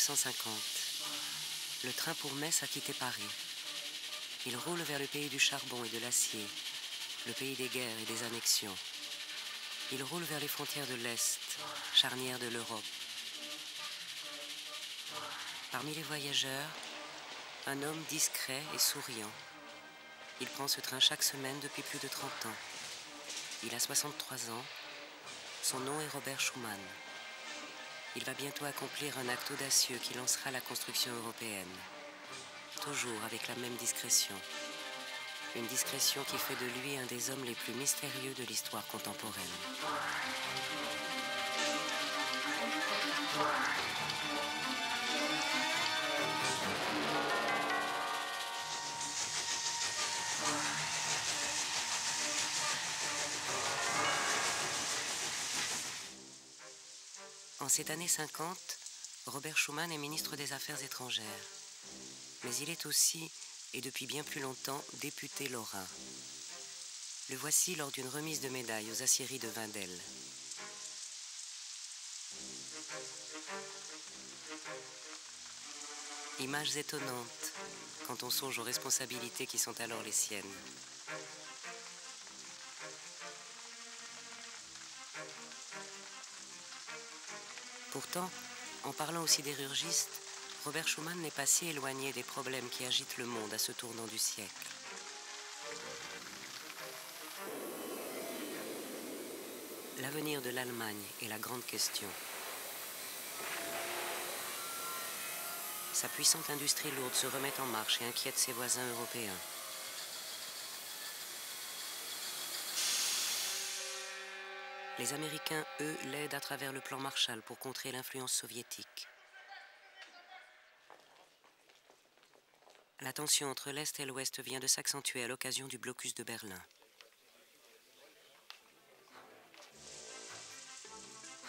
Avril 1950. Le train pour Metz a quitté Paris. Il roule vers le pays du charbon et de l'acier, le pays des guerres et des annexions. Il roule vers les frontières de l'Est, charnière de l'Europe. Parmi les voyageurs, un homme discret et souriant. Il prend ce train chaque semaine depuis plus de 30 ans. Il a 63 ans. Son nom est Robert Schumann. Il va bientôt accomplir un acte audacieux qui lancera la construction européenne. Toujours avec la même discrétion. Une discrétion qui fait de lui un des hommes les plus mystérieux de l'histoire contemporaine. Cette année 50, Robert Schuman est ministre des Affaires étrangères. Mais il est aussi, et depuis bien plus longtemps, député lorrain. Le voici lors d'une remise de médailles aux aciéries de Vindel. Images étonnantes quand on songe aux responsabilités qui sont alors les siennes. Pourtant, en parlant aussi sidérurgiste, Robert Schuman n'est pas si éloigné des problèmes qui agitent le monde à ce tournant du siècle. L'avenir de l'Allemagne est la grande question. Sa puissante industrie lourde se remet en marche et inquiète ses voisins européens. Les Américains, eux, l'aident à travers le plan Marshall pour contrer l'influence soviétique. La tension entre l'Est et l'Ouest vient de s'accentuer à l'occasion du blocus de Berlin.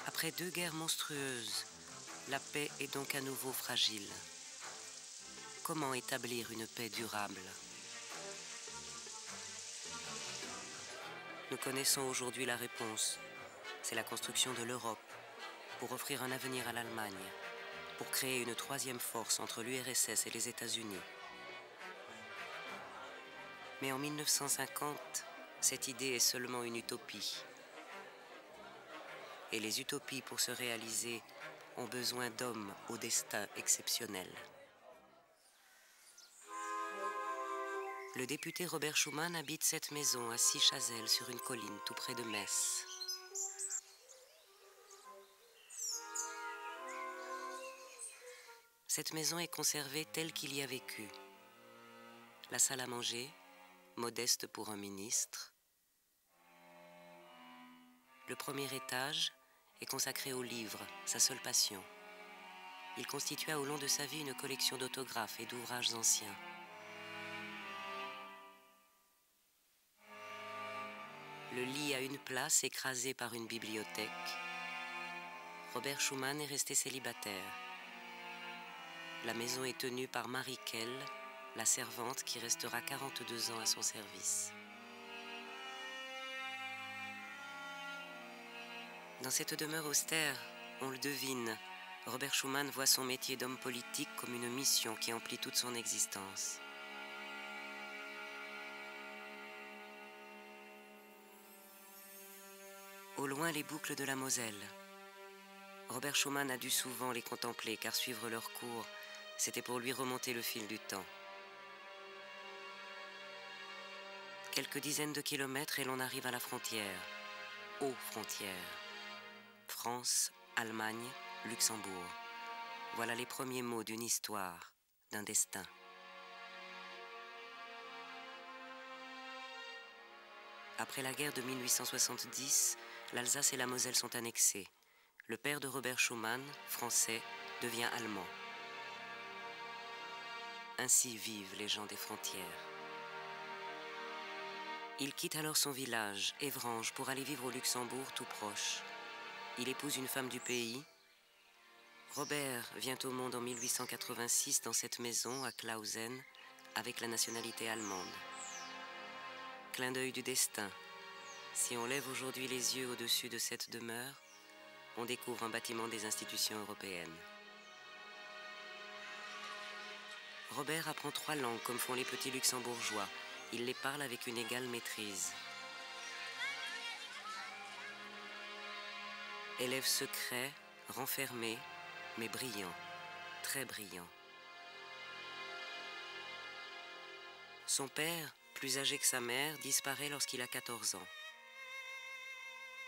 Après deux guerres monstrueuses, la paix est donc à nouveau fragile. Comment établir une paix durable? Nous connaissons aujourd'hui la réponse c'est la construction de l'Europe pour offrir un avenir à l'Allemagne, pour créer une troisième force entre l'URSS et les États-Unis. Mais en 1950, cette idée est seulement une utopie. Et les utopies, pour se réaliser, ont besoin d'hommes au destin exceptionnel. Le député Robert Schuman habite cette maison à Sichazel sur une colline tout près de Metz. Cette maison est conservée telle qu'il y a vécu. La salle à manger, modeste pour un ministre. Le premier étage est consacré aux livres, sa seule passion. Il constitua au long de sa vie une collection d'autographes et d'ouvrages anciens. Le lit a une place écrasé par une bibliothèque. Robert Schumann est resté célibataire. La maison est tenue par Marie Kell, la servante qui restera 42 ans à son service. Dans cette demeure austère, on le devine, Robert Schumann voit son métier d'homme politique comme une mission qui emplit toute son existence. Au loin, les boucles de la Moselle. Robert Schumann a dû souvent les contempler car suivre leur cours c'était pour lui remonter le fil du temps. Quelques dizaines de kilomètres et l'on arrive à la frontière, aux frontières. France, Allemagne, Luxembourg. Voilà les premiers mots d'une histoire, d'un destin. Après la guerre de 1870, l'Alsace et la Moselle sont annexées. Le père de Robert Schumann, français, devient allemand. Ainsi vivent les gens des frontières. Il quitte alors son village, Évrange, pour aller vivre au Luxembourg tout proche. Il épouse une femme du pays. Robert vient au monde en 1886 dans cette maison à Clausen avec la nationalité allemande. Clin d'œil du destin. Si on lève aujourd'hui les yeux au-dessus de cette demeure, on découvre un bâtiment des institutions européennes. Robert apprend trois langues comme font les petits luxembourgeois. Il les parle avec une égale maîtrise. Élève secret, renfermé, mais brillant, très brillant. Son père, plus âgé que sa mère, disparaît lorsqu'il a 14 ans.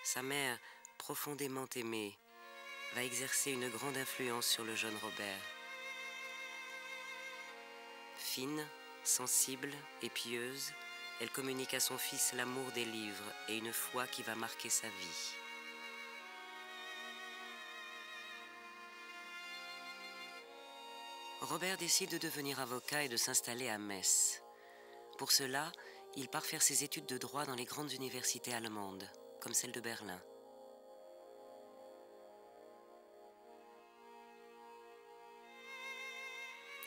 Sa mère, profondément aimée, va exercer une grande influence sur le jeune Robert. Fine, sensible et pieuse, elle communique à son fils l'amour des livres et une foi qui va marquer sa vie. Robert décide de devenir avocat et de s'installer à Metz. Pour cela, il part faire ses études de droit dans les grandes universités allemandes, comme celle de Berlin.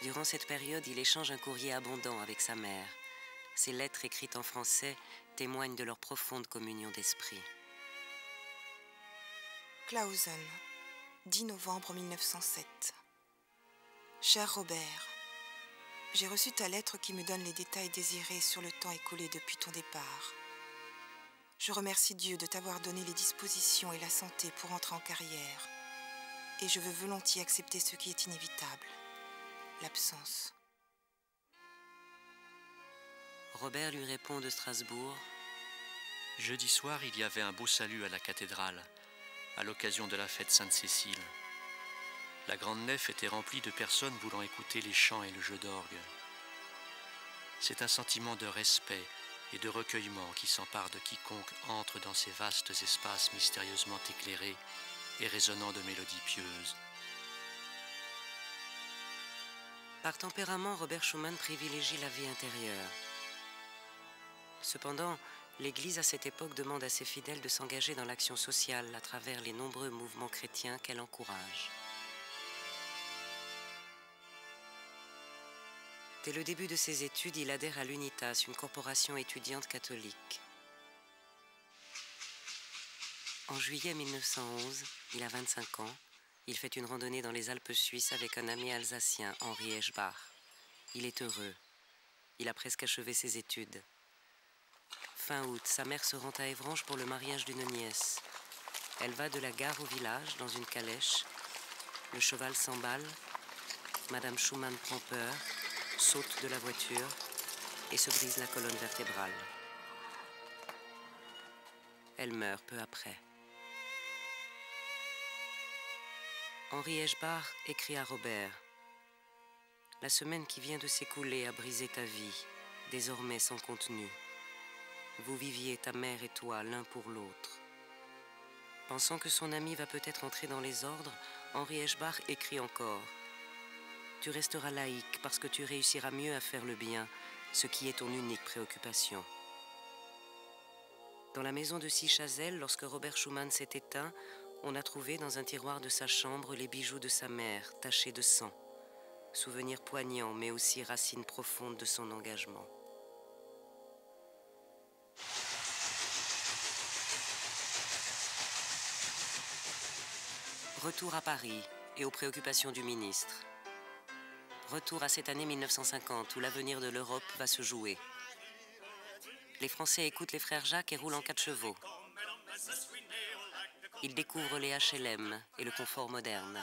Durant cette période, il échange un courrier abondant avec sa mère. Ses lettres écrites en français témoignent de leur profonde communion d'esprit. Clausen, 10 novembre 1907. Cher Robert, j'ai reçu ta lettre qui me donne les détails désirés sur le temps écoulé depuis ton départ. Je remercie Dieu de t'avoir donné les dispositions et la santé pour entrer en carrière, et je veux volontiers accepter ce qui est inévitable, l'absence. Robert lui répond de Strasbourg. Jeudi soir, il y avait un beau salut à la cathédrale, à l'occasion de la fête Sainte-Cécile. La grande nef était remplie de personnes voulant écouter les chants et le jeu d'orgue. C'est un sentiment de respect et de recueillement qui s'empare de quiconque entre dans ces vastes espaces mystérieusement éclairés et résonnant de mélodies pieuses. Par tempérament, Robert Schumann privilégie la vie intérieure. Cependant, l'Église à cette époque demande à ses fidèles de s'engager dans l'action sociale à travers les nombreux mouvements chrétiens qu'elle encourage. Dès le début de ses études, il adhère à l'UNITAS, une corporation étudiante catholique. En juillet 1911, il a 25 ans, il fait une randonnée dans les Alpes suisses avec un ami alsacien, Henri Eschbach. Il est heureux. Il a presque achevé ses études. Fin août, sa mère se rend à Évrange pour le mariage d'une nièce. Elle va de la gare au village dans une calèche. Le cheval s'emballe. Madame Schumann prend peur saute de la voiture et se brise la colonne vertébrale. Elle meurt peu après. Henri Eschbach écrit à Robert La semaine qui vient de s'écouler a brisé ta vie, désormais sans contenu. Vous viviez, ta mère et toi, l'un pour l'autre. Pensant que son ami va peut-être entrer dans les ordres, Henri Eschbach écrit encore tu resteras laïque parce que tu réussiras mieux à faire le bien, ce qui est ton unique préoccupation. Dans la maison de Sichazel, lorsque Robert Schumann s'est éteint, on a trouvé dans un tiroir de sa chambre les bijoux de sa mère, tachés de sang. Souvenir poignant, mais aussi racine profonde de son engagement. Retour à Paris et aux préoccupations du ministre. Retour à cette année 1950 où l'avenir de l'Europe va se jouer. Les Français écoutent les frères Jacques et roulent en quatre chevaux. Ils découvrent les HLM et le confort moderne.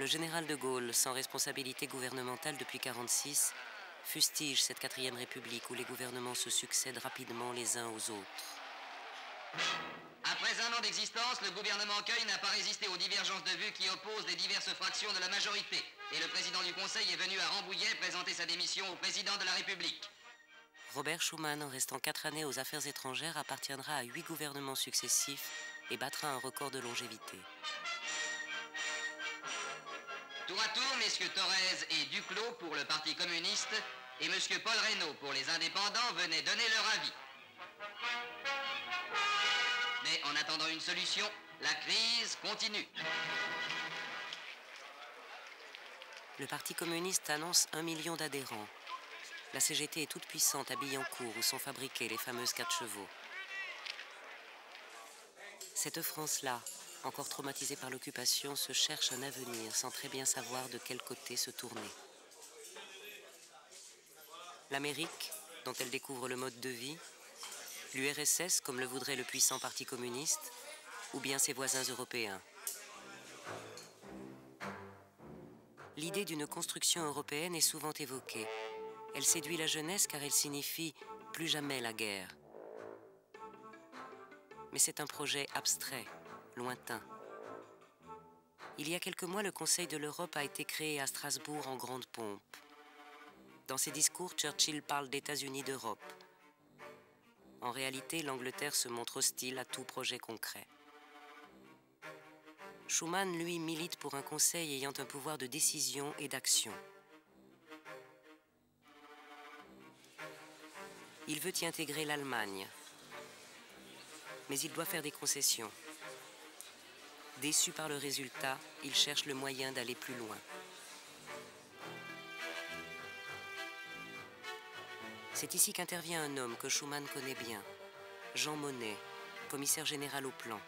Le général de Gaulle, sans responsabilité gouvernementale depuis 1946, fustige cette quatrième république où les gouvernements se succèdent rapidement les uns aux autres. Après un an d'existence, le gouvernement Cueil n'a pas résisté aux divergences de vues qui opposent les diverses fractions de la majorité. Et le président du Conseil est venu à Rambouillet présenter sa démission au président de la République. Robert Schuman, en restant quatre années aux affaires étrangères, appartiendra à huit gouvernements successifs et battra un record de longévité. Tour à tour, messieurs Thorez et Duclos pour le Parti communiste et monsieur Paul Reynaud pour les indépendants venaient donner leur avis. En attendant une solution, la crise continue. Le Parti communiste annonce un million d'adhérents. La CGT est toute puissante à Billancourt où sont fabriquées les fameuses quatre chevaux. Cette France-là, encore traumatisée par l'occupation, se cherche un avenir sans très bien savoir de quel côté se tourner. L'Amérique, dont elle découvre le mode de vie, l'URSS, comme le voudrait le puissant Parti communiste, ou bien ses voisins européens? L'idée d'une construction européenne est souvent évoquée. Elle séduit la jeunesse car elle signifie plus jamais la guerre. Mais c'est un projet abstrait, lointain. Il y a quelques mois, le Conseil de l'Europe a été créé à Strasbourg en grande pompe. Dans ses discours, Churchill parle d'États-Unis d'Europe. En réalité, l'Angleterre se montre hostile à tout projet concret. Schuman, lui, milite pour un conseil ayant un pouvoir de décision et d'action. Il veut y intégrer l'Allemagne, mais il doit faire des concessions. Déçu par le résultat, il cherche le moyen d'aller plus loin. C'est ici qu'intervient un homme que Schumann connaît bien, Jean Monnet, commissaire général au plan.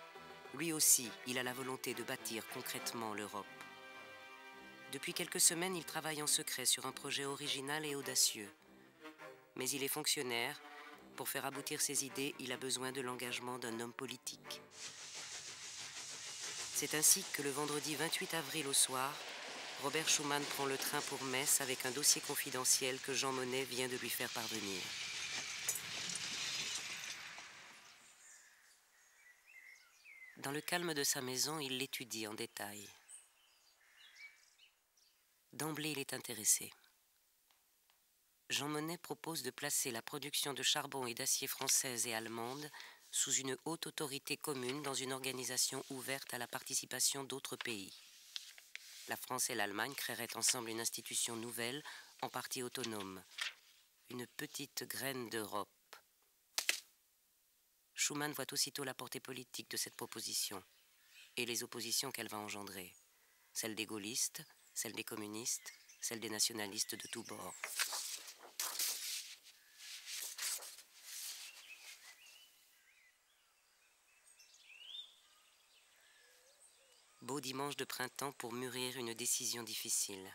Lui aussi, il a la volonté de bâtir concrètement l'Europe. Depuis quelques semaines, il travaille en secret sur un projet original et audacieux. Mais il est fonctionnaire. Pour faire aboutir ses idées, il a besoin de l'engagement d'un homme politique. C'est ainsi que le vendredi 28 avril au soir, Robert Schumann prend le train pour Metz avec un dossier confidentiel que Jean Monnet vient de lui faire parvenir. Dans le calme de sa maison, il l'étudie en détail. D'emblée, il est intéressé. Jean Monnet propose de placer la production de charbon et d'acier française et allemande sous une haute autorité commune dans une organisation ouverte à la participation d'autres pays la France et l'Allemagne créeraient ensemble une institution nouvelle, en partie autonome, une petite graine d'Europe. Schumann voit aussitôt la portée politique de cette proposition et les oppositions qu'elle va engendrer, celles des gaullistes, celles des communistes, celles des nationalistes de tous bords. Beau dimanche de printemps pour mûrir une décision difficile.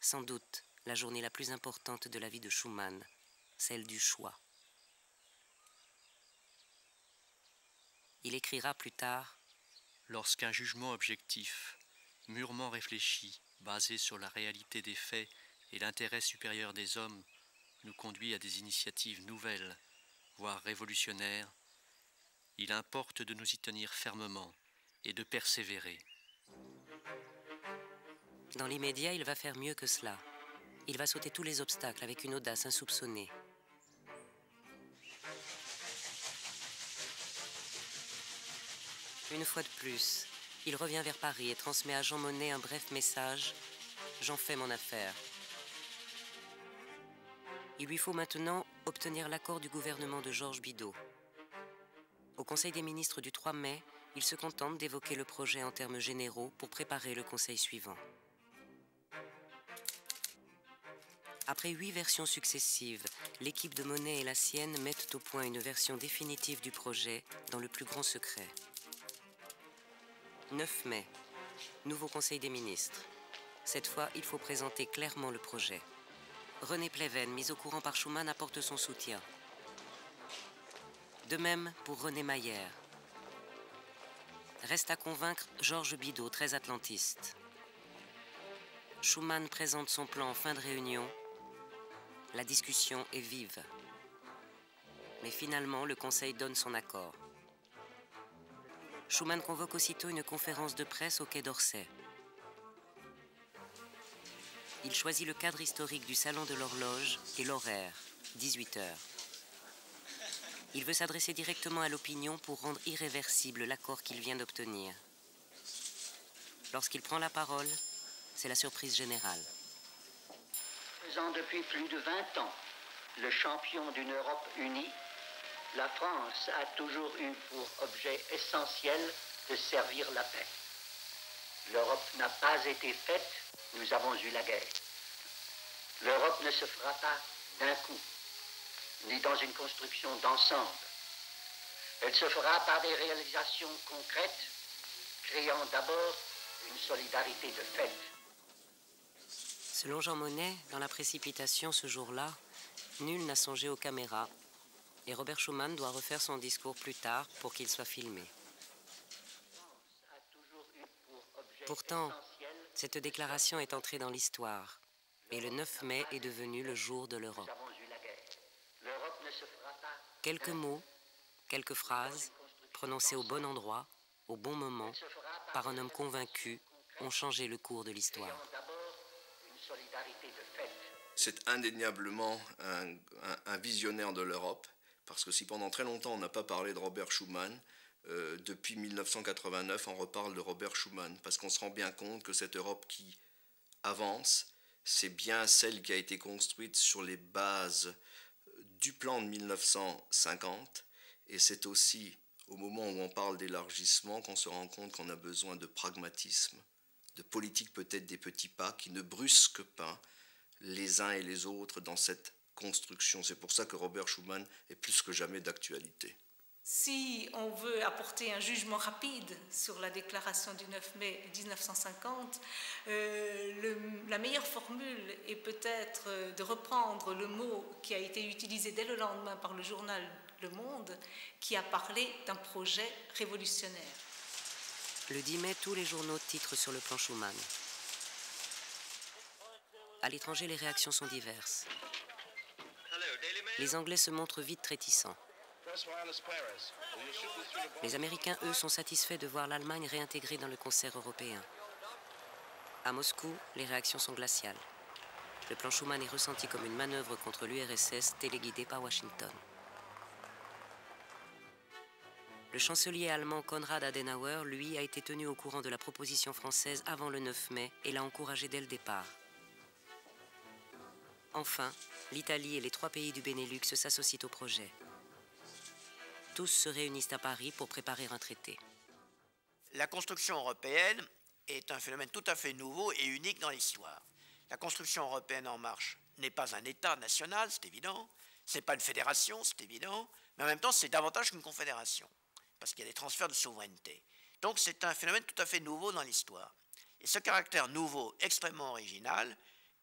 Sans doute la journée la plus importante de la vie de Schumann, celle du choix. Il écrira plus tard Lorsqu'un jugement objectif, mûrement réfléchi, basé sur la réalité des faits et l'intérêt supérieur des hommes, nous conduit à des initiatives nouvelles, voire révolutionnaires, il importe de nous y tenir fermement et de persévérer. Dans l'immédiat, il va faire mieux que cela. Il va sauter tous les obstacles avec une audace insoupçonnée. Une fois de plus, il revient vers Paris et transmet à Jean Monnet un bref message. J'en fais mon affaire. Il lui faut maintenant obtenir l'accord du gouvernement de Georges Bidault. Au Conseil des ministres du 3 mai, il se contente d'évoquer le projet en termes généraux pour préparer le conseil suivant. Après huit versions successives, l'équipe de Monet et la sienne mettent au point une version définitive du projet dans le plus grand secret. 9 mai, nouveau conseil des ministres. Cette fois, il faut présenter clairement le projet. René Pleven, mis au courant par Schumann, apporte son soutien. De même pour René Maillère, Reste à convaincre Georges Bidault, très atlantiste. Schumann présente son plan en fin de réunion. La discussion est vive. Mais finalement, le Conseil donne son accord. Schumann convoque aussitôt une conférence de presse au Quai d'Orsay. Il choisit le cadre historique du Salon de l'Horloge et l'horaire, 18 heures. Il veut s'adresser directement à l'opinion pour rendre irréversible l'accord qu'il vient d'obtenir. Lorsqu'il prend la parole, c'est la surprise générale. Faisant depuis plus de 20 ans le champion d'une Europe unie, la France a toujours eu pour objet essentiel de servir la paix. L'Europe n'a pas été faite, nous avons eu la guerre. L'Europe ne se fera pas d'un coup ni dans une construction d'ensemble. Elle se fera par des réalisations concrètes créant d'abord une solidarité de fait. Selon Jean Monnet, dans la précipitation ce jour-là, nul n'a songé aux caméras et Robert Schuman doit refaire son discours plus tard pour qu'il soit filmé. Pourtant, cette déclaration est entrée dans l'histoire et le 9 mai est devenu le jour de l'Europe. Quelques mots, quelques phrases, prononcées au bon endroit, au bon moment, par un homme convaincu, ont changé le cours de l'histoire. C'est indéniablement un, visionnaire de l'Europe, parce que si pendant très longtemps on n'a pas parlé de Robert Schuman, euh, depuis 1989 on reparle de Robert Schuman, parce qu'on se rend bien compte que cette Europe qui avance, c'est bien celle qui a été construite sur les bases du plan de 1950, et c'est aussi au moment où on parle d'élargissement qu'on se rend compte qu'on a besoin de pragmatisme, de politique peut-être des petits pas qui ne brusquent pas les uns et les autres dans cette construction. C'est pour ça que Robert Schuman est plus que jamais d'actualité. Si on veut apporter un jugement rapide sur la déclaration du 9 mai 1950, euh, la meilleure formule est peut-être de reprendre le mot qui a été utilisé dès le lendemain par le journal Le Monde, qui a parlé d'un projet révolutionnaire. Le 10 mai, tous les journaux titrent sur le plan Schuman. À l'étranger, les réactions sont diverses. Les Anglais se montrent vite réticents. Les Américains, eux, sont satisfaits de voir l'Allemagne réintégrée dans le concert européen. À Moscou, les réactions sont glaciales. Le plan Schuman est ressenti comme une manœuvre contre l'URSS téléguidée par Washington. Le chancelier allemand Konrad Adenauer, lui, a été tenu au courant de la proposition française avant le 9 mai et l'a encouragé dès le départ. Enfin, l'Italie et les trois pays du Benelux s'associent au projet. Tous se réunissent à Paris pour préparer un traité. La construction européenne est un phénomène tout à fait nouveau et unique dans l'histoire. La construction européenne en marche n'est pas un État national, c'est évident, ce n'est pas une fédération, c'est évident, mais en même temps c'est davantage qu'une confédération, parce qu'il y a des transferts de souveraineté. Donc c'est un phénomène tout à fait nouveau dans l'histoire. Et ce caractère nouveau, extrêmement original,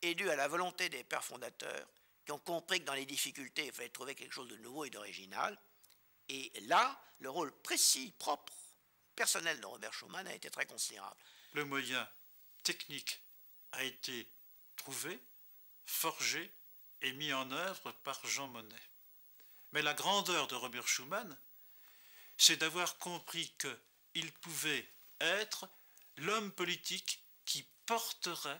est dû à la volonté des pères fondateurs qui ont compris que dans les difficultés, il fallait trouver quelque chose de nouveau et d'original, et là, le rôle précis, propre, personnel de Robert Schuman a été très considérable. Le moyen technique a été trouvé, forgé et mis en œuvre par Jean Monnet. Mais la grandeur de Robert Schuman, c'est d'avoir compris qu'il pouvait être l'homme politique qui porterait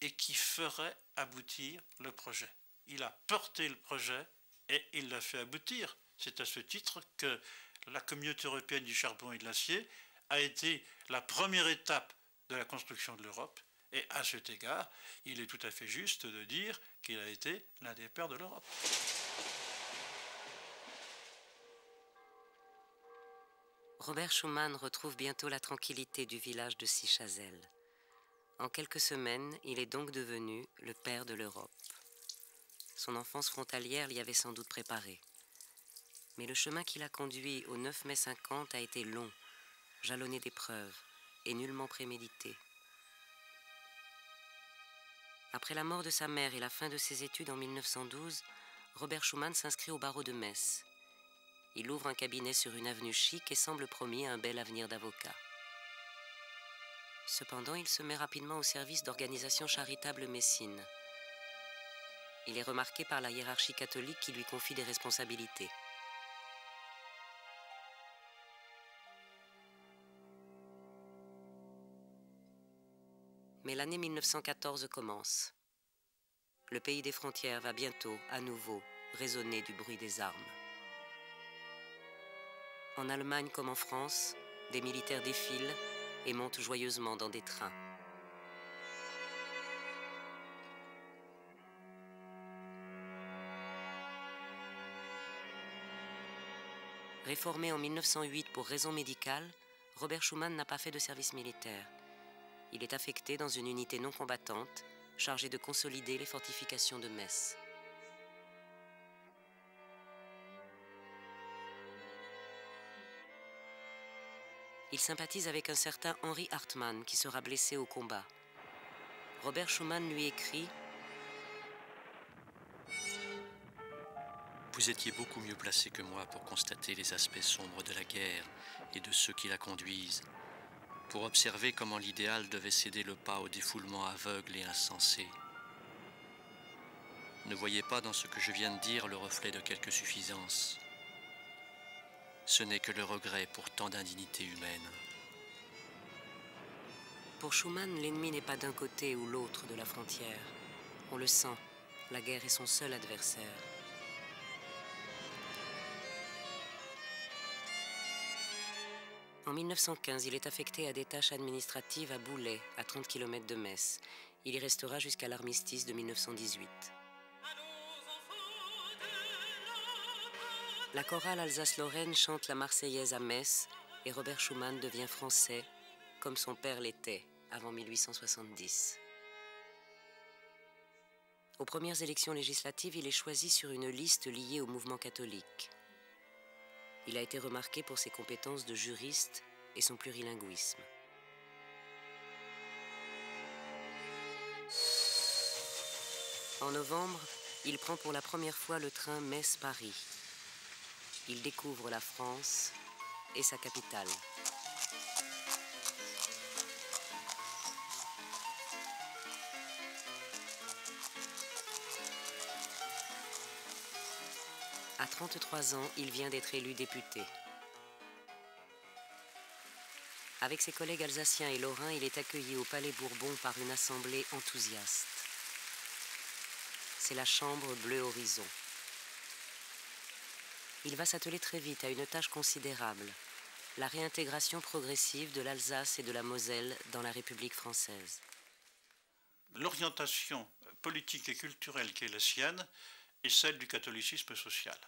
et qui ferait aboutir le projet. Il a porté le projet et il l'a fait aboutir. C'est à ce titre que la communauté européenne du charbon et de l'acier a été la première étape de la construction de l'Europe. Et à cet égard, il est tout à fait juste de dire qu'il a été l'un des pères de l'Europe. Robert Schuman retrouve bientôt la tranquillité du village de Sichazel. En quelques semaines, il est donc devenu le père de l'Europe. Son enfance frontalière l'y avait sans doute préparé. Mais le chemin qui l'a conduit au 9 mai 50 a été long, jalonné d'épreuves et nullement prémédité. Après la mort de sa mère et la fin de ses études en 1912, Robert Schumann s'inscrit au barreau de Metz. Il ouvre un cabinet sur une avenue chic et semble promis un bel avenir d'avocat. Cependant, il se met rapidement au service d'organisations charitables messines. Il est remarqué par la hiérarchie catholique qui lui confie des responsabilités. Mais l'année 1914 commence. Le pays des frontières va bientôt, à nouveau, résonner du bruit des armes. En Allemagne comme en France, des militaires défilent et montent joyeusement dans des trains. Réformé en 1908 pour raison médicale, Robert Schuman n'a pas fait de service militaire. Il est affecté dans une unité non combattante chargée de consolider les fortifications de Metz. il sympathise avec un certain Henri Hartmann qui sera blessé au combat. Robert Schumann lui écrit Vous étiez beaucoup mieux placé que moi pour constater les aspects sombres de la guerre et de ceux qui la conduisent, pour observer comment l'idéal devait céder le pas au défoulement aveugle et insensé. Ne voyez pas dans ce que je viens de dire le reflet de quelque suffisance. Ce n'est que le regret pour tant d'indignité humaine. Pour Schumann, l'ennemi n'est pas d'un côté ou l'autre de la frontière. On le sent, la guerre est son seul adversaire. En 1915, il est affecté à des tâches administratives à Boulay, à 30 km de Metz. Il y restera jusqu'à l'armistice de 1918. La chorale Alsace-Lorraine chante la Marseillaise à Metz et Robert Schumann devient français, comme son père l'était avant 1870. Aux premières élections législatives, il est choisi sur une liste liée au mouvement catholique. Il a été remarqué pour ses compétences de juriste et son plurilinguisme. En novembre, il prend pour la première fois le train Metz-Paris. Il découvre la France et sa capitale. À 33 ans, il vient d'être élu député. Avec ses collègues alsaciens et lorrains, il est accueilli au Palais Bourbon par une assemblée enthousiaste. C'est la Chambre Bleu Horizon. Il va s'atteler très vite à une tâche considérable, la réintégration progressive de l'Alsace et de la Moselle dans la République française. L'orientation politique et culturelle qui est la sienne est celle du catholicisme social.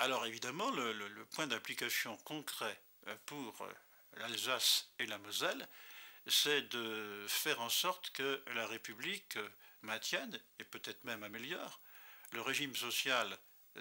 Alors évidemment, le, point d'application concret pour l'Alsace et la Moselle, c'est de faire en sorte que la République maintienne, et peut-être même améliore, le régime social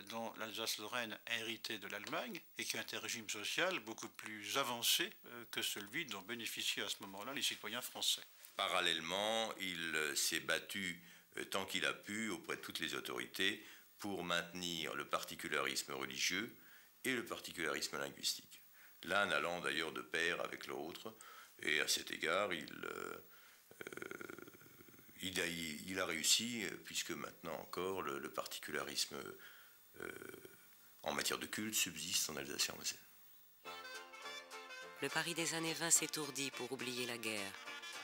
dont l'Alsace-Lorraine a hérité de l'Allemagne et qui est un régime social beaucoup plus avancé euh, que celui dont bénéficiaient à ce moment-là les citoyens français. Parallèlement, il s'est battu euh, tant qu'il a pu auprès de toutes les autorités pour maintenir le particularisme religieux et le particularisme linguistique. L'un allant d'ailleurs de pair avec l'autre, et à cet égard, il, euh, il, a, réussi, puisque maintenant encore le, le particularisme euh, en matière de culte subsiste en Alsace et en Moselle. Le Paris des années 20 s'étourdit pour oublier la guerre,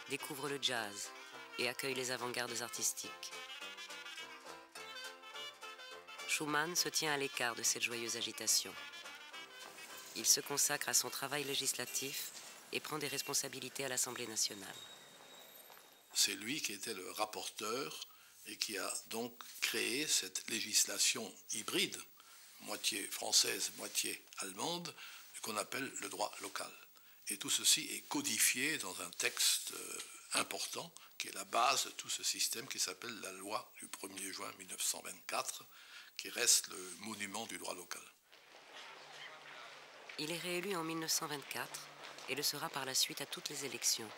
découvre le jazz et accueille les avant-gardes artistiques. Schumann se tient à l'écart de cette joyeuse agitation. Il se consacre à son travail législatif et prend des responsabilités à l'Assemblée nationale. C'est lui qui était le rapporteur et qui a donc créé cette législation hybride, moitié française, moitié allemande, qu'on appelle le droit local. Et tout ceci est codifié dans un texte important qui est la base de tout ce système qui s'appelle la loi du 1er juin 1924, qui reste le monument du droit local. Il est réélu en 1924 et le sera par la suite à toutes les élections.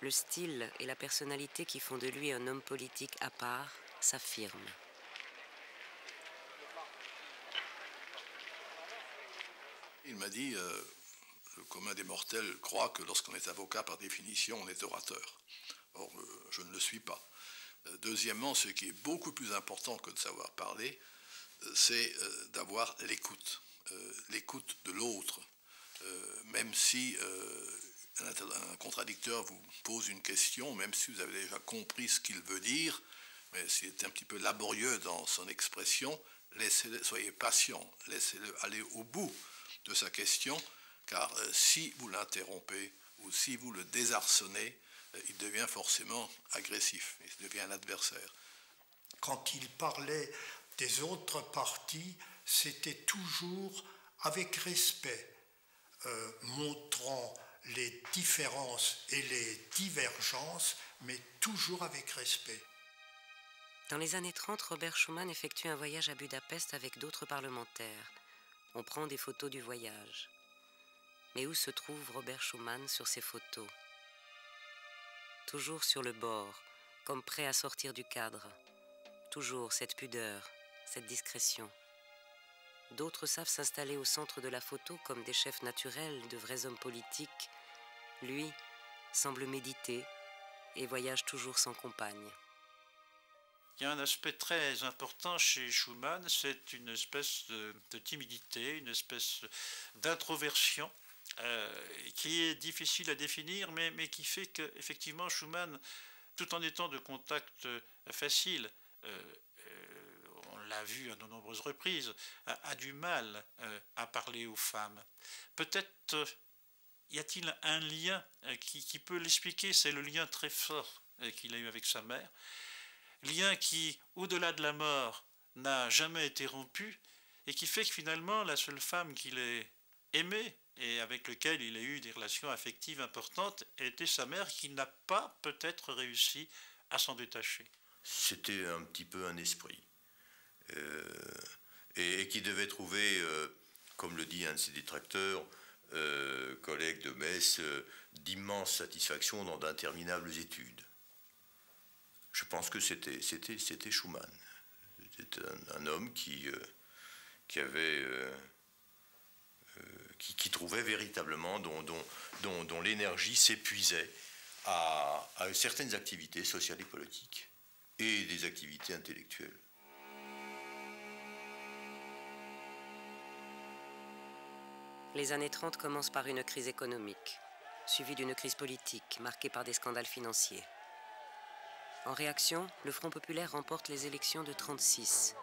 Le style et la personnalité qui font de lui un homme politique à part s'affirment. Il m'a dit, euh, le commun des mortels croit que lorsqu'on est avocat, par définition, on est orateur. Or, euh, je ne le suis pas. Euh, deuxièmement, ce qui est beaucoup plus important que de savoir parler, euh, c'est d'avoir l'écoute, l'écoute de l'autre, même si un contradicteur vous pose une question, même si vous avez déjà compris ce qu'il veut dire, mais s'il est un petit peu laborieux dans son expression, soyez patient, laissez-le aller au bout de sa question, car euh, si vous l'interrompez ou si vous le désarçonnez, euh, il devient forcément agressif, il devient un adversaire. Quand il parlait des autres partis, c'était toujours avec respect, euh, montrant les différences et les divergences, mais toujours avec respect. Dans les années 30, Robert Schuman effectue un voyage à Budapest avec d'autres parlementaires. On prend des photos du voyage. Mais où se trouve Robert Schumann sur ces photos Toujours sur le bord, comme prêt à sortir du cadre. Toujours cette pudeur, cette discrétion. D'autres savent s'installer au centre de la photo comme des chefs naturels, de vrais hommes politiques. Lui semble méditer et voyage toujours sans compagne. Il y a un aspect très important chez Schumann, c'est une espèce de, timidité, une espèce d'introversion euh, qui est difficile à définir, mais, qui fait qu'effectivement Schumann, tout en étant de contact facile, euh, l'a vu à de nombreuses reprises, a, du mal euh, à parler aux femmes. Peut-être euh, y a-t-il un lien euh, qui, peut l'expliquer, c'est le lien très fort qu'il a eu avec sa mère, lien qui, au-delà de la mort, n'a jamais été rompu, et qui fait que finalement, la seule femme qu'il ait aimée et avec laquelle il a eu des relations affectives importantes était sa mère, qui n'a pas peut-être réussi à s'en détacher. C'était un petit peu un esprit. Euh, et, qui devait trouver, euh, comme le dit un de ses détracteurs, euh, collègue de Metz, d'immenses satisfactions dans d'interminables études. Je pense que c'était, c'était, c'était Schumann. C'était un, homme qui, qui avait. Qui, trouvait véritablement, dont, dont, dont, l'énergie s'épuisait à, à certaines activités sociales et politiques et des activités intellectuelles. Les années 30 commencent par une crise économique, suivie d'une crise politique marquée par des scandales financiers. En réaction, le Front populaire remporte les élections de 36.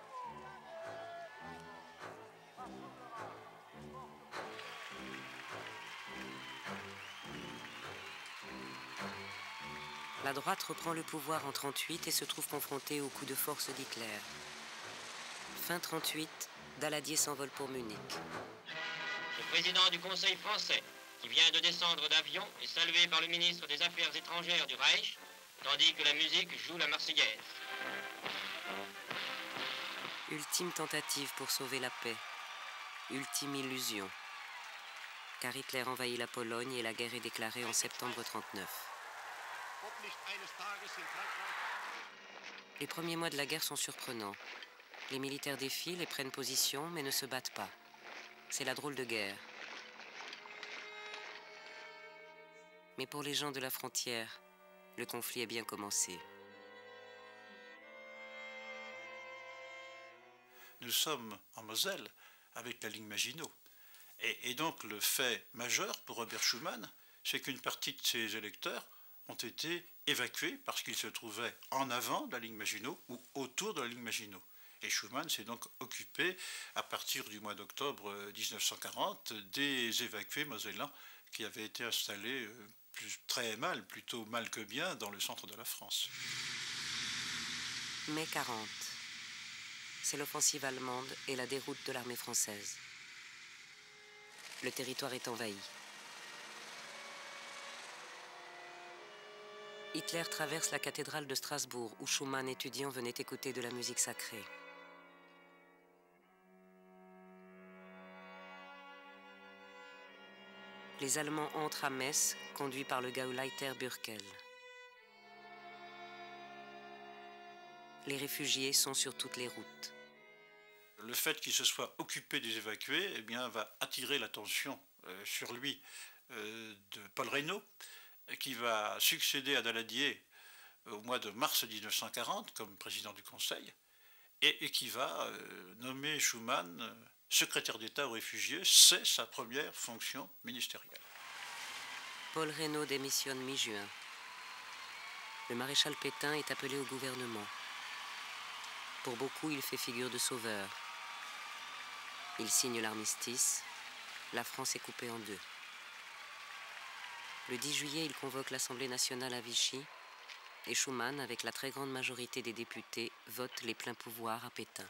La droite reprend le pouvoir en 38 et se trouve confrontée au coup de force d'Hitler. Fin 38, Daladier s'envole pour Munich président du Conseil français, qui vient de descendre d'avion, est salué par le ministre des Affaires étrangères du Reich, tandis que la musique joue la Marseillaise. Ultime tentative pour sauver la paix. Ultime illusion. Car Hitler envahit la Pologne et la guerre est déclarée en septembre 39. Les premiers mois de la guerre sont surprenants. Les militaires défilent et prennent position, mais ne se battent pas. C'est la drôle de guerre. Mais pour les gens de la frontière, le conflit est bien commencé. Nous sommes en Moselle avec la ligne Maginot. Et, donc le fait majeur pour Robert Schuman, c'est qu'une partie de ses électeurs ont été évacués parce qu'ils se trouvaient en avant de la ligne Maginot ou autour de la ligne Maginot. Et Schumann s'est donc occupé, à partir du mois d'octobre 1940, euh, des évacués mosellans qui avaient été installés euh, très mal, plutôt mal que bien, dans le centre de la France. Mai 40. C'est l'offensive allemande et la déroute de l'armée française. Le territoire est envahi. Hitler traverse la cathédrale de Strasbourg où Schumann, étudiant, venait écouter de la musique sacrée. les Allemands entrent à Metz, conduits par le Gauleiter Burkel. Les réfugiés sont sur toutes les routes. Le fait qu'il se soit occupé des évacués eh va attirer l'attention euh, sur lui euh, de Paul Reynaud, qui va succéder à Daladier euh, au mois de mars 1940 comme président du Conseil, et, qui va nommer Schumann secrétaire d'État aux réfugiés, c'est sa première fonction ministérielle. Paul Reynaud démissionne mi-juin. Le maréchal Pétain est appelé au gouvernement. Pour beaucoup, il fait figure de sauveur. Il signe l'armistice. La France est coupée en deux. Le 10 juillet, il convoque l'Assemblée nationale à Vichy et Schuman, avec la très grande majorité des députés, vote les pleins pouvoirs à Pétain.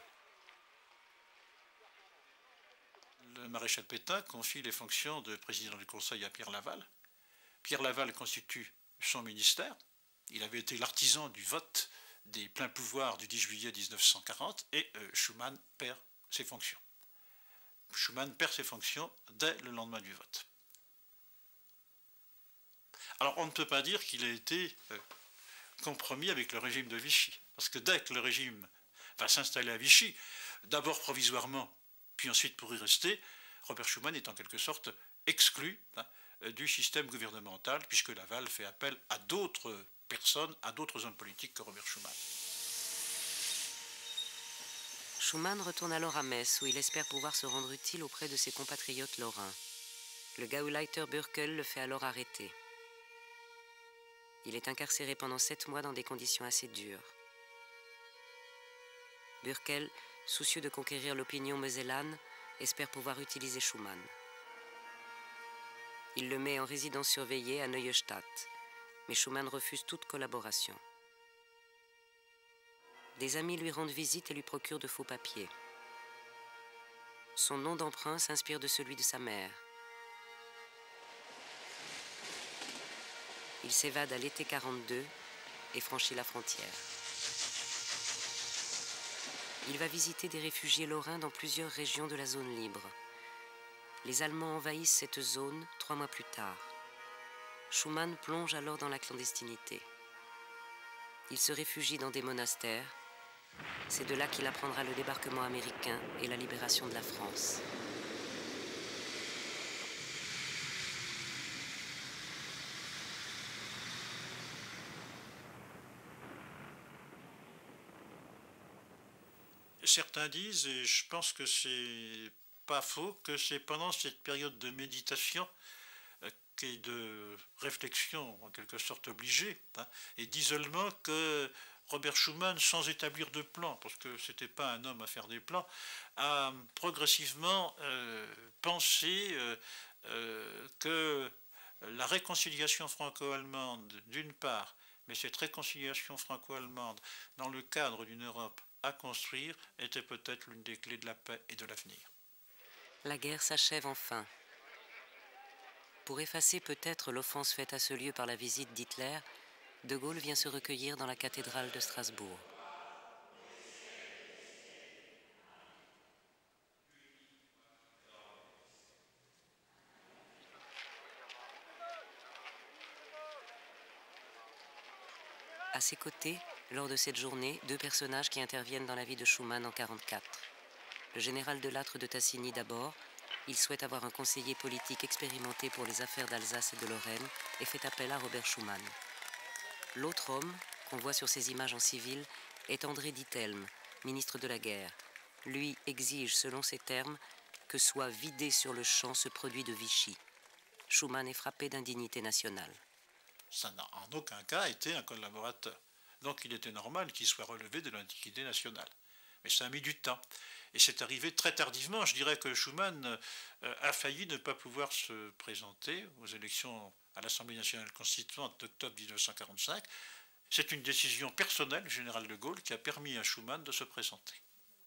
le maréchal Pétain confie les fonctions de président du Conseil à Pierre Laval. Pierre Laval constitue son ministère. Il avait été l'artisan du vote des pleins pouvoirs du 10 juillet 1940 et euh, Schuman perd ses fonctions. Schuman perd ses fonctions dès le lendemain du vote. Alors on ne peut pas dire qu'il a été euh, compromis avec le régime de Vichy, parce que dès que le régime va s'installer à Vichy, d'abord provisoirement, puis ensuite pour y rester, Robert Schuman est en quelque sorte exclu hein, du système gouvernemental, puisque Laval fait appel à d'autres personnes, à d'autres hommes politiques que Robert Schuman. Schuman retourne alors à Metz, où il espère pouvoir se rendre utile auprès de ses compatriotes lorrains. Le Gauleiter Burkel le fait alors arrêter. Il est incarcéré pendant sept mois dans des conditions assez dures. Burkel, soucieux de conquérir l'opinion mosellane, espère pouvoir utiliser Schumann. Il le met en résidence surveillée à Neustadt, mais Schumann refuse toute collaboration. Des amis lui rendent visite et lui procurent de faux papiers. Son nom d'emprunt s'inspire de celui de sa mère. Il s'évade à l'été 42 et franchit la frontière. Il va visiter des réfugiés lorrains dans plusieurs régions de la zone libre. Les Allemands envahissent cette zone trois mois plus tard. Schumann plonge alors dans la clandestinité. Il se réfugie dans des monastères. C'est de là qu'il apprendra le débarquement américain et la libération de la France. Certains disent, et je pense que c'est pas faux, que c'est pendant cette période de méditation euh, et de réflexion en quelque sorte obligée hein, et d'isolement que Robert Schuman, sans établir de plan, parce que ce n'était pas un homme à faire des plans, a progressivement euh, pensé euh, que la réconciliation franco-allemande, d'une part, mais cette réconciliation franco-allemande dans le cadre d'une Europe à construire était peut-être l'une des clés de la paix et de l'avenir. La guerre s'achève enfin. Pour effacer peut-être l'offense faite à ce lieu par la visite d'Hitler, De Gaulle vient se recueillir dans la cathédrale de Strasbourg. À ses côtés, lors de cette journée, deux personnages qui interviennent dans la vie de Schumann en 1944. Le général de Lattre de Tassigny d'abord, il souhaite avoir un conseiller politique expérimenté pour les affaires d'Alsace et de Lorraine et fait appel à Robert Schumann. L'autre homme, qu'on voit sur ces images en civil, est André Dittelm, ministre de la guerre. Lui exige, selon ses termes, que soit vidé sur le champ ce produit de Vichy. Schumann est frappé d'indignité nationale. Ça n'a en aucun cas été un collaborateur. Donc il était normal qu'il soit relevé de l'Antiquité nationale. Mais ça a mis du temps. Et c'est arrivé très tardivement. Je dirais que Schuman euh, a failli ne pas pouvoir se présenter aux élections à l'Assemblée nationale constituante d'octobre 1945. C'est une décision personnelle du général de Gaulle qui a permis à Schuman de se présenter.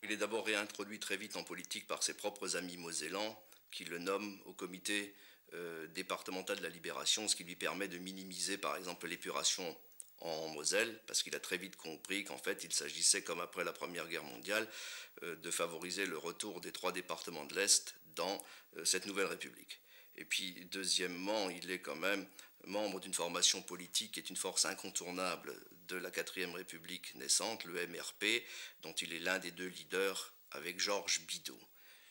Il est d'abord réintroduit très vite en politique par ses propres amis mosellans qui le nomment au comité euh, départemental de la libération, ce qui lui permet de minimiser par exemple l'épuration en Moselle, parce qu'il a très vite compris qu'en fait, il s'agissait, comme après la Première Guerre mondiale, euh, de favoriser le retour des trois départements de l'Est dans euh, cette nouvelle République. Et puis, deuxièmement, il est quand même membre d'une formation politique qui est une force incontournable de la quatrième République naissante, le MRP, dont il est l'un des deux leaders avec Georges Bidault.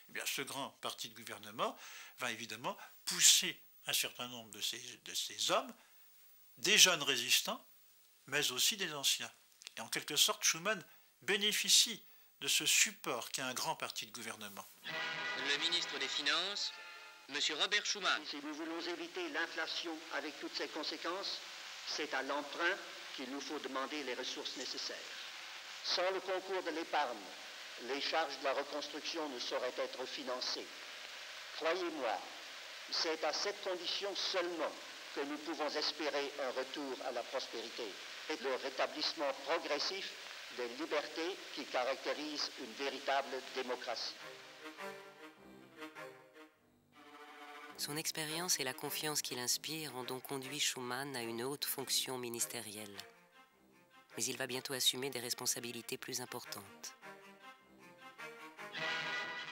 Eh bien, ce grand parti de gouvernement va évidemment pousser un certain nombre de ces hommes, des jeunes résistants, mais aussi des anciens. Et en quelque sorte, Schuman bénéficie de ce support qu'a un grand parti de gouvernement. Le ministre des Finances, M. Robert Schuman. Si nous voulons éviter l'inflation avec toutes ses conséquences, c'est à l'emprunt qu'il nous faut demander les ressources nécessaires. Sans le concours de l'épargne, les charges de la reconstruction ne sauraient être financées. Croyez-moi, c'est à cette condition seulement que nous pouvons espérer un retour à la prospérité et le rétablissement progressif des libertés qui caractérisent une véritable démocratie. Son expérience et la confiance qu'il inspire ont donc conduit Schumann à une haute fonction ministérielle. Mais il va bientôt assumer des responsabilités plus importantes.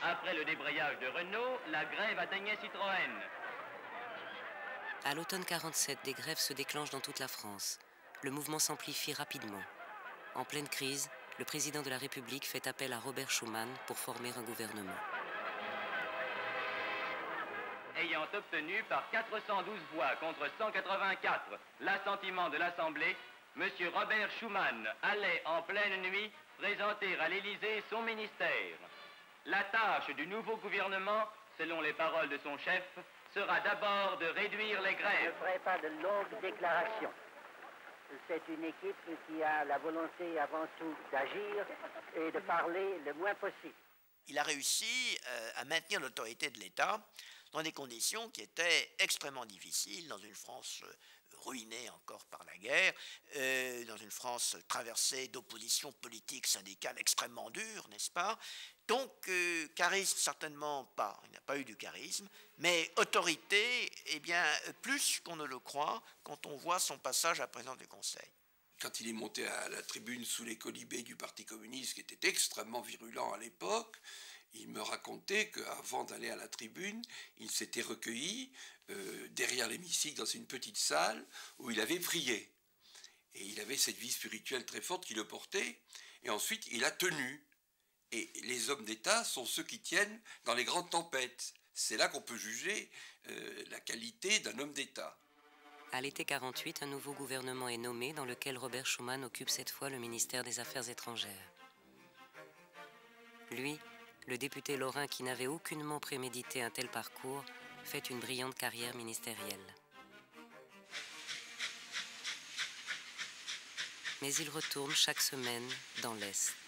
Après le débrayage de Renault, la grève atteignait Citroën. À l'automne 47, des grèves se déclenchent dans toute la France. Le mouvement s'amplifie rapidement. En pleine crise, le président de la République fait appel à Robert Schuman pour former un gouvernement. Ayant obtenu par 412 voix contre 184 l'assentiment de l'Assemblée, M. Robert Schuman allait en pleine nuit présenter à l'Élysée son ministère. La tâche du nouveau gouvernement, selon les paroles de son chef, sera d'abord de réduire les grèves. Je ne ferai pas de longues déclarations. C'est une équipe qui a la volonté avant tout d'agir et de parler le moins possible. Il a réussi euh, à maintenir l'autorité de l'État dans des conditions qui étaient extrêmement difficiles, dans une France euh, ruinée encore par la guerre, euh, dans une France traversée d'opposition politique, syndicale extrêmement dure, n'est-ce pas? Donc, euh, charisme, certainement pas, il n'a pas eu du charisme, mais autorité, eh bien, plus qu'on ne le croit quand on voit son passage à président du Conseil quand il est monté à la tribune sous les colibés du Parti communiste, qui était extrêmement virulent à l'époque, il me racontait qu'avant d'aller à la tribune, il s'était recueilli euh, derrière l'hémicycle dans une petite salle où il avait prié. Et il avait cette vie spirituelle très forte qui le portait. Et ensuite, il a tenu. Et les hommes d'État sont ceux qui tiennent dans les grandes tempêtes. C'est là qu'on peut juger euh, la qualité d'un homme d'État. À l'été 48, un nouveau gouvernement est nommé dans lequel Robert Schuman occupe cette fois le ministère des Affaires étrangères. Lui, le député lorrain qui n'avait aucunement prémédité un tel parcours fait une brillante carrière ministérielle. Mais il retourne chaque semaine dans l'Est.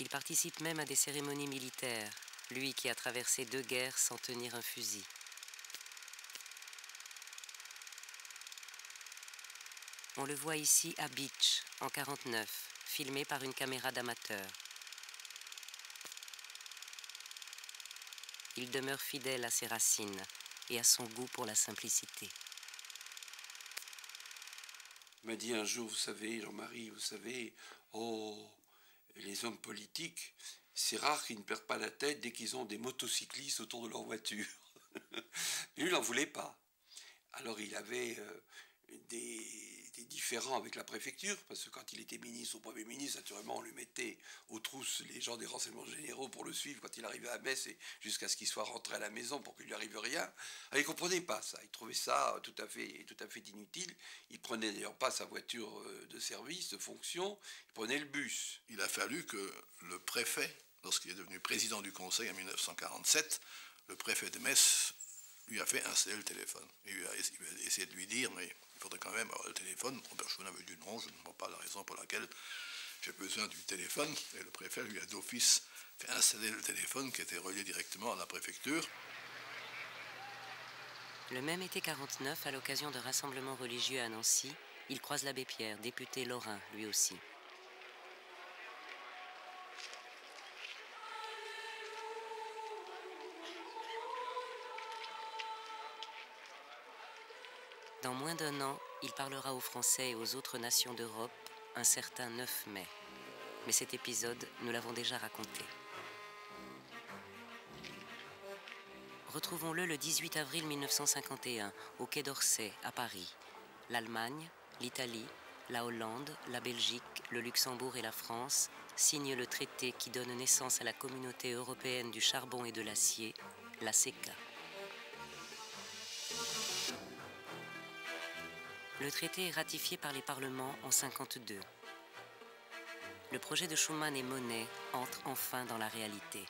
Il participe même à des cérémonies militaires, lui qui a traversé deux guerres sans tenir un fusil. On le voit ici à Beach, en 49, filmé par une caméra d'amateur. Il demeure fidèle à ses racines et à son goût pour la simplicité. Il m'a dit un jour, vous savez, Jean-Marie, vous savez, oh, les hommes politiques, c'est rare qu'ils ne perdent pas la tête dès qu'ils ont des motocyclistes autour de leur voiture. lui, il n'en voulait pas. Alors il avait euh, des, différent avec la préfecture, parce que quand il était ministre ou Premier ministre, naturellement, on lui mettait aux trousses les gens des renseignements généraux pour le suivre quand il arrivait à Metz et jusqu'à ce qu'il soit rentré à la maison pour qu'il lui arrive rien. il ne comprenait pas ça, il trouvait ça tout à fait, tout à fait inutile. Il prenait d'ailleurs pas sa voiture euh, de service, de fonction, il prenait le bus. Il a fallu que le préfet, lorsqu'il est devenu président du Conseil en 1947, le préfet de Metz lui a fait installer le téléphone. Il a essayé de lui dire, mais il faudrait quand même avoir le téléphone. Robert Schuman avait dit non, je ne vois pas la raison pour laquelle j'ai besoin du téléphone. Et le préfet lui a d'office fait installer le téléphone qui était relié directement à la préfecture. Le même été 49, à l'occasion d'un rassemblement religieux à Nancy, il croise l'abbé Pierre, député lorrain lui aussi. Dans moins d'un an, il parlera aux Français et aux autres nations d'Europe un certain 9 mai. Mais cet épisode, nous l'avons déjà raconté. Retrouvons-le le 18 avril 1951 au Quai d'Orsay, à Paris. L'Allemagne, l'Italie, la Hollande, la Belgique, le Luxembourg et la France signent le traité qui donne naissance à la communauté européenne du charbon et de l'acier, la CECA. Le traité est ratifié par les parlements en 52. Le projet de Schuman et Monet entre enfin dans la réalité.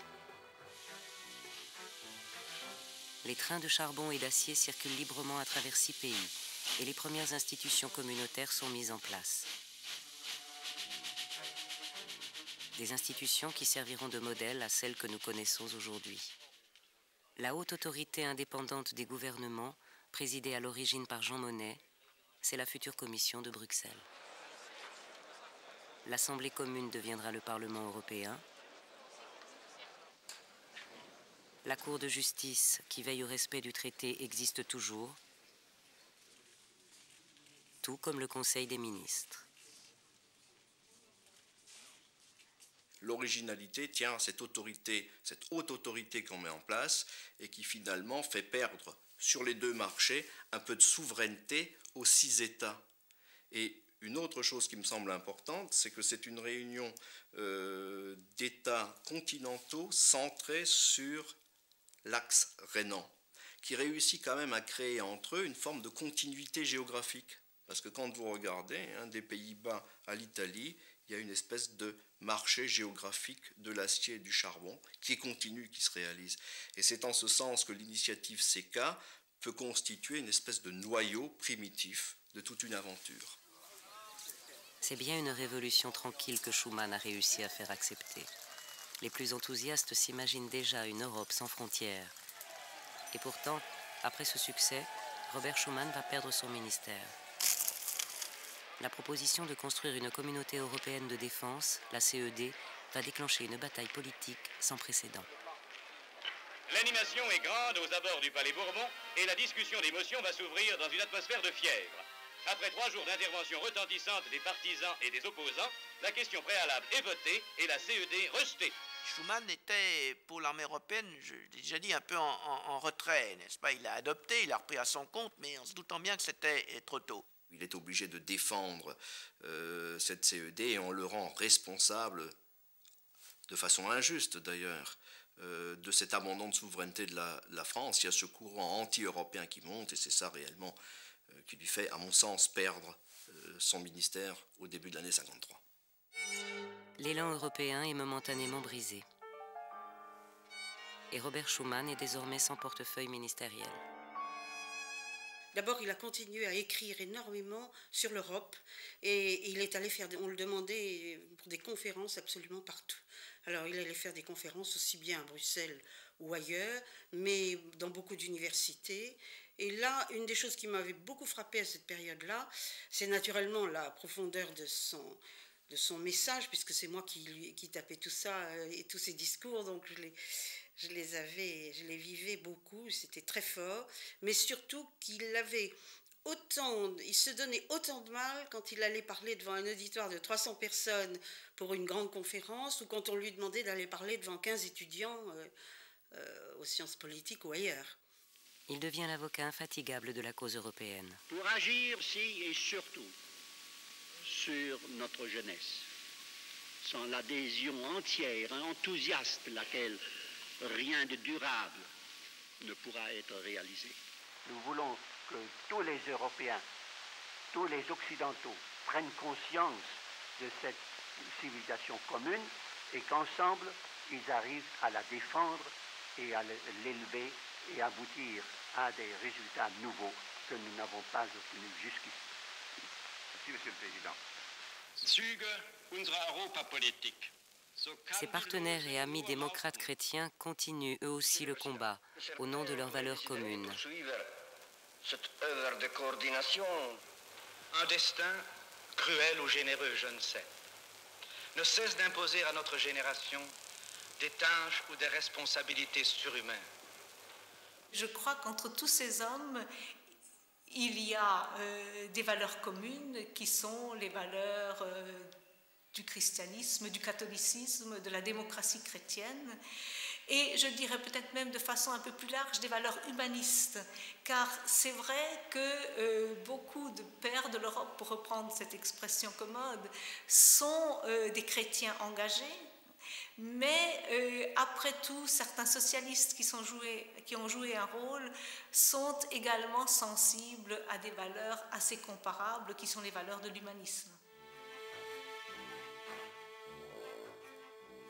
Les trains de charbon et d'acier circulent librement à travers six pays et les premières institutions communautaires sont mises en place. Des institutions qui serviront de modèle à celles que nous connaissons aujourd'hui. La haute autorité indépendante des gouvernements, présidée à l'origine par Jean Monnet, c'est la future commission de Bruxelles. L'Assemblée commune deviendra le Parlement européen. La Cour de justice, qui veille au respect du traité, existe toujours, tout comme le Conseil des ministres. L'originalité tient à cette autorité, cette haute autorité qu'on met en place et qui finalement fait perdre sur les deux marchés un peu de souveraineté aux six États. Et une autre chose qui me semble importante, c'est que c'est une réunion euh, d'États continentaux centrés sur l'axe rhénan, qui réussit quand même à créer entre eux une forme de continuité géographique. Parce que quand vous regardez, hein, des Pays-Bas à l'Italie, il y a une espèce de marché géographique de l'acier et du charbon qui est continu, qui se réalise. Et c'est en ce sens que l'initiative CK peut constituer une espèce de noyau primitif de toute une aventure. C'est bien une révolution tranquille que Schuman a réussi à faire accepter. Les plus enthousiastes s'imaginent déjà une Europe sans frontières. Et pourtant, après ce succès, Robert Schuman va perdre son ministère. La proposition de construire une communauté européenne de défense, la CED, va déclencher une bataille politique sans précédent. L'animation est grande aux abords du Palais Bourbon et la discussion des motions va s'ouvrir dans une atmosphère de fièvre. Après trois jours d'intervention retentissante des partisans et des opposants, la question préalable est votée et la CED rejetée. Schuman était, pour l'armée européenne, je l'ai déjà dit, un peu en, retrait, n'est-ce pas? Il a adopté, il a repris à son compte, mais en se doutant bien que c'était trop tôt. Il est obligé de défendre euh, cette CED et on le rend responsable, de façon injuste d'ailleurs, euh, de cet abandon de souveraineté de la, France. Il y a ce courant anti-européen qui monte et c'est ça réellement euh, qui lui fait, à mon sens, perdre son ministère au début de l'année 53. L'élan européen est momentanément brisé. Et Robert Schuman est désormais sans portefeuille ministériel. D'abord, il a continué à écrire énormément sur l'Europe et il est allé faire, on le demandait pour des conférences absolument partout. Alors, il allait faire des conférences aussi bien à Bruxelles ou ailleurs, mais dans beaucoup d'universités. Et là, une des choses qui m'avait beaucoup frappé à cette période-là, c'est naturellement la profondeur de son, de son message, puisque c'est moi qui, qui tapais tout ça euh, et tous ses discours, donc je les, je les avais, je les vivais beaucoup, c'était très fort, mais surtout qu'il avait autant, il se donnait autant de mal quand il allait parler devant un auditoire de 300 personnes pour une grande conférence ou quand on lui demandait d'aller parler devant 15 étudiants euh, euh, aux sciences politiques ou ailleurs. Il devient l'avocat infatigable de la cause européenne. Pour agir si et surtout sur notre jeunesse, sans l'adhésion entière, enthousiaste, laquelle rien de durable ne pourra être réalisé. Nous voulons que tous les Européens, tous les Occidentaux prennent conscience de cette civilisation commune et qu'ensemble, ils arrivent à la défendre et à l'élever et aboutir à des résultats nouveaux que nous n'avons pas obtenus jusqu'ici. Merci, Monsieur le Président. Züge unserer Europapolitik ses partenaires et amis démocrates chrétiens continuent eux aussi le combat au nom de leurs valeurs communes. Cette œuvre de coordination, un destin cruel ou généreux, je ne sais, ne cesse d'imposer à notre génération des tâches ou des responsabilités surhumaines. Je crois qu'entre tous ces hommes, il y a euh, des valeurs communes qui sont les valeurs euh, du christianisme, du catholicisme, de la démocratie chrétienne, et je dirais peut-être même de façon un peu plus large des valeurs humanistes, car c'est vrai que euh, beaucoup de pères de l'Europe, pour reprendre cette expression commode, sont euh, des chrétiens engagés, mais euh, après tout, certains socialistes qui, ont joué un rôle sont également sensibles à des valeurs assez comparables, qui sont les valeurs de l'humanisme.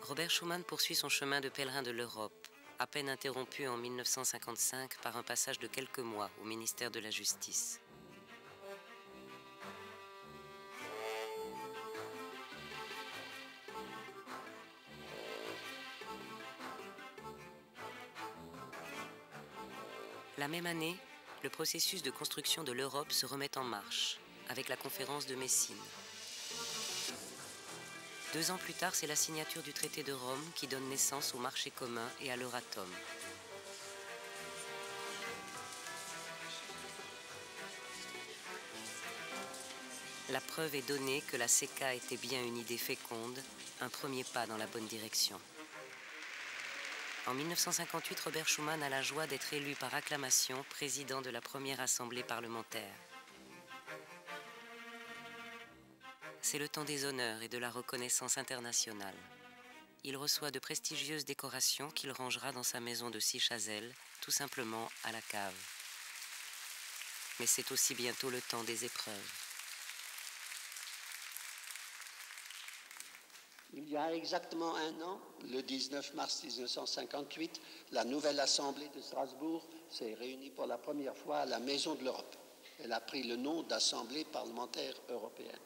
Robert Schuman poursuit son chemin de pèlerin de l'Europe, à peine interrompu en 1955 par un passage de quelques mois au ministère de la Justice. La même année, le processus de construction de l'Europe se remet en marche avec la conférence de Messine. Deux ans plus tard, c'est la signature du traité de Rome qui donne naissance au marché commun et à l'Euratom. La preuve est donnée que la CECA était bien une idée féconde, un premier pas dans la bonne direction. En 1958, Robert Schuman a la joie d'être élu par acclamation président de la première assemblée parlementaire. C'est le temps des honneurs et de la reconnaissance internationale. Il reçoit de prestigieuses décorations qu'il rangera dans sa maison de Sichazel, tout simplement à la cave. Mais c'est aussi bientôt le temps des épreuves. Il y a exactement un an, le 19 mars 1958, la nouvelle Assemblée de Strasbourg s'est réunie pour la première fois à la Maison de l'Europe. Elle a pris le nom d'Assemblée parlementaire européenne.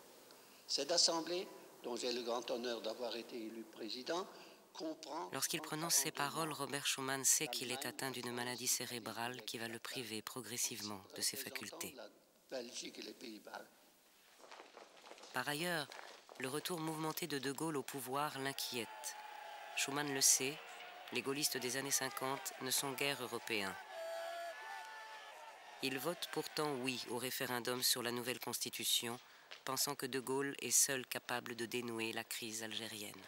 Cette Assemblée, dont j'ai le grand honneur d'avoir été élu président, comprend... Lorsqu'il prononce ces paroles, Robert Schuman sait qu'il est atteint d'une maladie cérébrale qui va le priver progressivement de ses facultés. Par ailleurs, le retour mouvementé de De Gaulle au pouvoir l'inquiète. Schuman le sait, les gaullistes des années 50 ne sont guère européens. Ils votent pourtant oui au référendum sur la nouvelle constitution, pensant que De Gaulle est seul capable de dénouer la crise algérienne.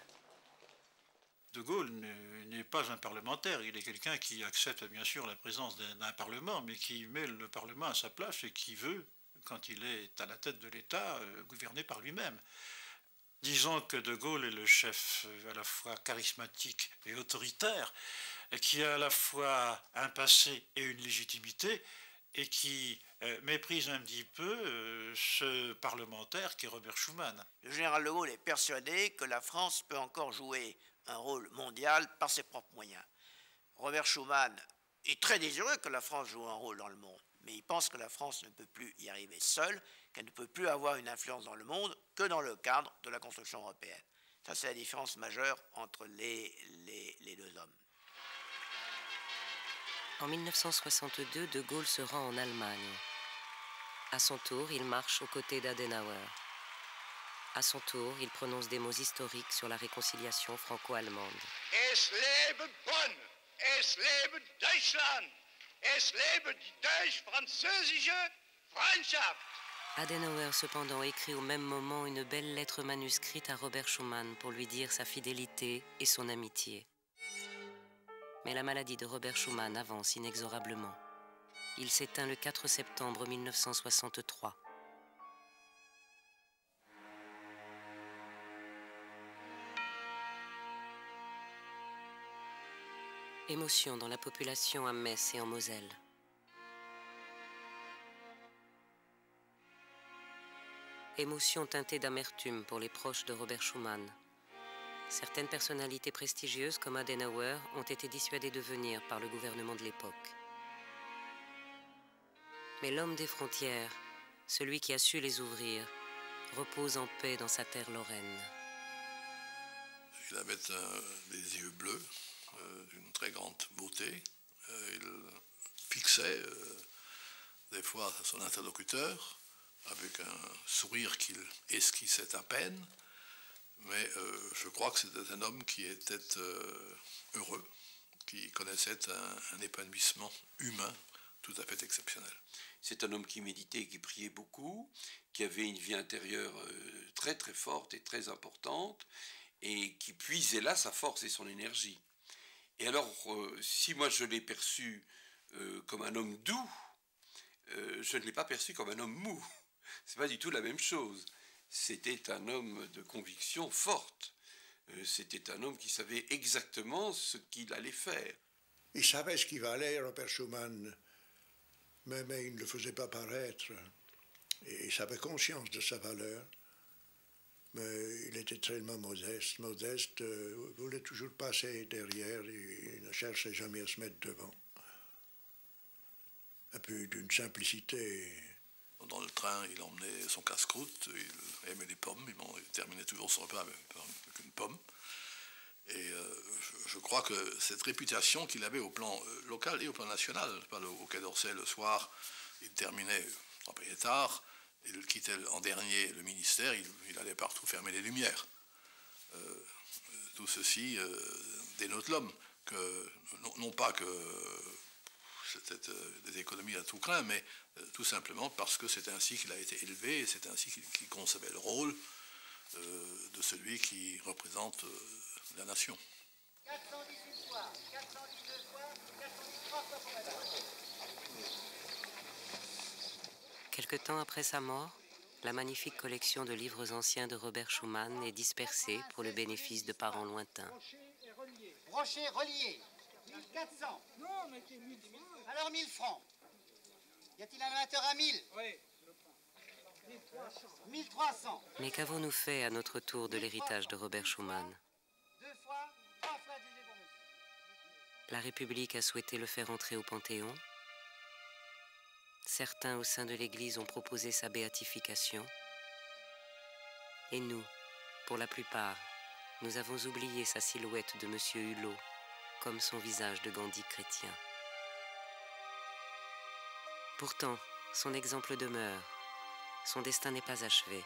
De Gaulle n'est- pas un parlementaire, il est quelqu'un qui accepte bien sûr la présence d'un Parlement, mais qui met le Parlement à sa place et qui veut, quand il est à la tête de l'État, euh, gouverner par lui-même. Disons que De Gaulle est le chef euh, à la fois charismatique et autoritaire, qui a à la fois un passé et une légitimité, et qui euh, méprise un petit peu euh, ce parlementaire qui est Robert Schuman. Le général de Gaulle est persuadé que la France peut encore jouer un rôle mondial par ses propres moyens. Robert Schuman est très désireux que la France joue un rôle dans le monde, mais il pense que la France ne peut plus y arriver seule, qu'elle ne peut plus avoir une influence dans le monde que dans le cadre de la construction européenne. Ça, c'est la différence majeure entre les deux hommes. En 1962, De Gaulle se rend en Allemagne. À son tour, il marche aux côtés d'Adenauer. À son tour, il prononce des mots historiques sur la réconciliation franco-allemande. Es lebe Bonn! Es lebe Deutschland! Es lebe die deutsch-französische Freundschaft! Adenauer, cependant, écrit au même moment une belle lettre manuscrite à Robert Schuman pour lui dire sa fidélité et son amitié. Mais la maladie de Robert Schuman avance inexorablement. Il s'éteint le 4 septembre 1963. Émotion dans la population à Metz et en Moselle. Émotion teintée d'amertume pour les proches de Robert Schuman. Certaines personnalités prestigieuses comme Adenauer ont été dissuadées de venir par le gouvernement de l'époque. Mais l'homme des frontières, celui qui a su les ouvrir, repose en paix dans sa terre lorraine. Il avait des yeux bleus, euh, d'une très grande beauté. Euh, il fixait euh, des fois son interlocuteur avec un sourire qu'il esquissait à peine. Mais euh, je crois que c'était un homme qui était euh, heureux, qui connaissait un, épanouissement humain tout à fait exceptionnel. C'est un homme qui méditait, qui priait beaucoup, qui avait une vie intérieure euh, très très forte et très importante, et qui puisait là sa force et son énergie. Et alors, si moi je l'ai perçu comme un homme doux, je ne l'ai pas perçu comme un homme mou. C'est pas du tout la même chose. C'était un homme de conviction forte. Euh, C'était un homme qui savait exactement ce qu'il allait faire. Il savait ce qu'il valait, Robert Schuman, mais, il ne le faisait pas paraître. Et il avait conscience de sa valeur. Mais il était tellement modeste, modeste, euh, voulait toujours passer derrière, et il ne cherchait jamais à se mettre devant. Un peu d'une simplicité. Dans le train, il emmenait son casse-croûte, il aimait les pommes, il, terminait toujours son repas avec, une pomme. Et euh, je, crois que cette réputation qu'il avait au plan euh, local et au plan national, au Quai d'Orsay le soir, il terminait, travaillait tard, il quittait en dernier le ministère, il, allait partout fermer les lumières. Euh, tout ceci euh, dénote l'homme, non pas que c'était euh, des économies à tout craint, mais euh, tout simplement parce que c'est ainsi qu'il a été élevé et c'est ainsi qu'il concevait le rôle de celui qui représente la nation. 418 fois, 412 fois, 413 fois Quelque temps après sa mort, la magnifique collection de livres anciens de Robert Schumann est dispersée pour le bénéfice de parents lointains. Brochet relié. 1400. Non, mais 1000 Alors 1000 francs. Y a-t-il un amateur à 1000 Oui. 1300. Mais qu'avons-nous fait à notre tour de l'héritage de Robert Schumann? Deux fois, trois fois pour La République a souhaité le faire entrer au Panthéon. Certains au sein de l'Église ont proposé sa béatification. Et nous, pour la plupart, nous avons oublié sa silhouette de M. Hulot, comme son visage de Gandhi chrétien. Pourtant, son exemple demeure, son destin n'est pas achevé.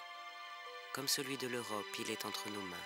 Comme celui de l'Europe, il est entre nos mains.